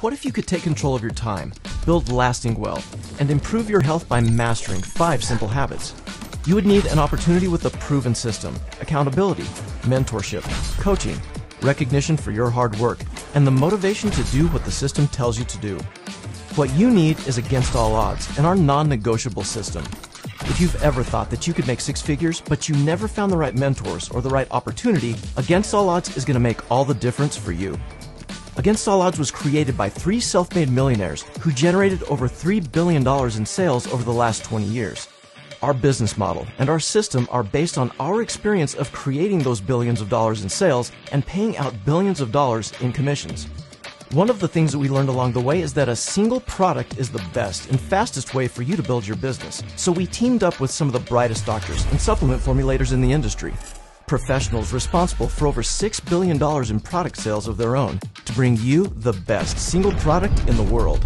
What if you could take control of your time, build lasting wealth, and improve your health by mastering five simple habits? You would need an opportunity with a proven system, accountability, mentorship, coaching, recognition for your hard work, and the motivation to do what the system tells you to do. What you need is against all odds and our non negotiable system. If you've ever thought that you could make six figures, but you never found the right mentors or the right opportunity, Against All Odds is going to make all the difference for you. Against All Odds was created by three self made millionaires who generated over $3 billion in sales over the last 20 years. Our business model and our system are based on our experience of creating those billions of dollars in sales and paying out billions of dollars in commissions. One of the things that we learned along the way is that a single product is the best and fastest way for you to build your business. So we teamed up with some of the brightest doctors and supplement formulators in the industry, professionals responsible for over $6 billion in product sales of their own, to bring you the best single product in the world.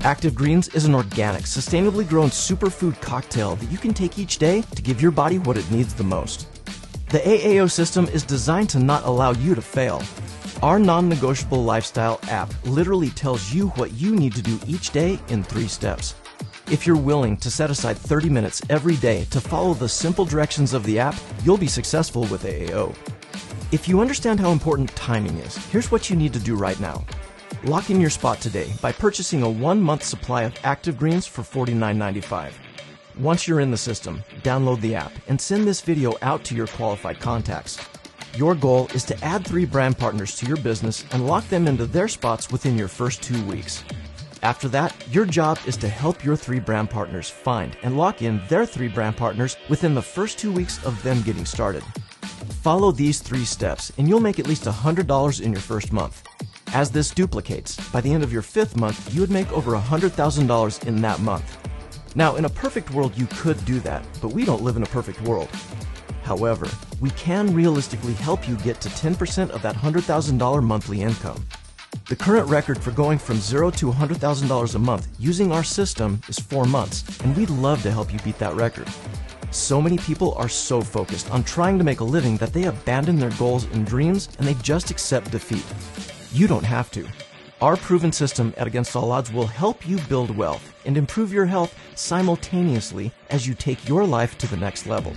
Activ Greens is an organic, sustainably grown superfood cocktail that you can take each day to give your body what it needs the most. The AAO system is designed to not allow you to fail. Our non negotiable lifestyle app literally tells you what you need to do each day in three steps. If you're willing to set aside 30 minutes every day to follow the simple directions of the app, you'll be successful with AAO. If you understand how important timing is, here's what you need to do right now. Lock in your spot today by purchasing a one month supply of Activ Greens for $49.95. Once you're in the system, download the app and send this video out to your qualified contacts. Your goal is to add three brand partners to your business and lock them into their spots within your first two weeks. After that, your job is to help your three brand partners find and lock in their three brand partners within the first two weeks of them getting started. Follow these three steps and you'll make at least $100 in your first month. As this duplicates, by the end of your fifth month, you would make over $100,000 in that month. Now, in a perfect world, you could do that, but we don't live in a perfect world. However, we can realistically help you get to 10% of that $100,000 monthly income. The current record for going from zero to $100,000 a month using our system is four months, and we'd love to help you beat that record. So many people are so focused on trying to make a living that they abandon their goals and dreams and they just accept defeat. You don't have to. Our proven system at Against All Odds will help you build wealth and improve your health simultaneously as you take your life to the next level.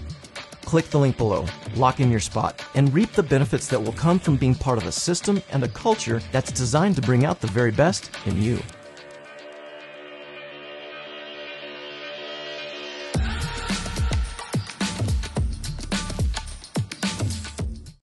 Click the link below, lock in your spot, and reap the benefits that will come from being part of a system and a culture that's designed to bring out the very best in you.